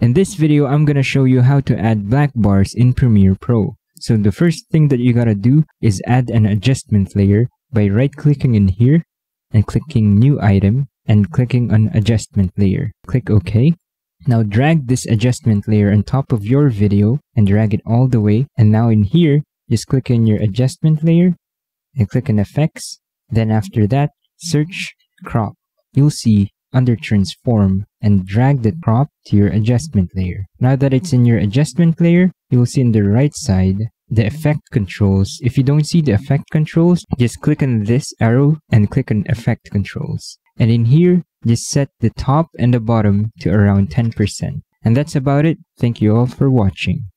In this video, I'm gonna show you how to add black bars in Premiere Pro. So the first thing that you gotta do is add an adjustment layer by right clicking in here and clicking new item and clicking on adjustment layer. Click OK. Now drag this adjustment layer on top of your video and drag it all the way. And now in here, just click on your adjustment layer and click on effects. Then after that, search crop. You'll see under transform and drag the crop to your adjustment layer. Now that it's in your adjustment layer, you will see on the right side the effect controls. If you don't see the effect controls, just click on this arrow and click on effect controls. And in here, just set the top and the bottom to around 10%. And that's about it. Thank you all for watching.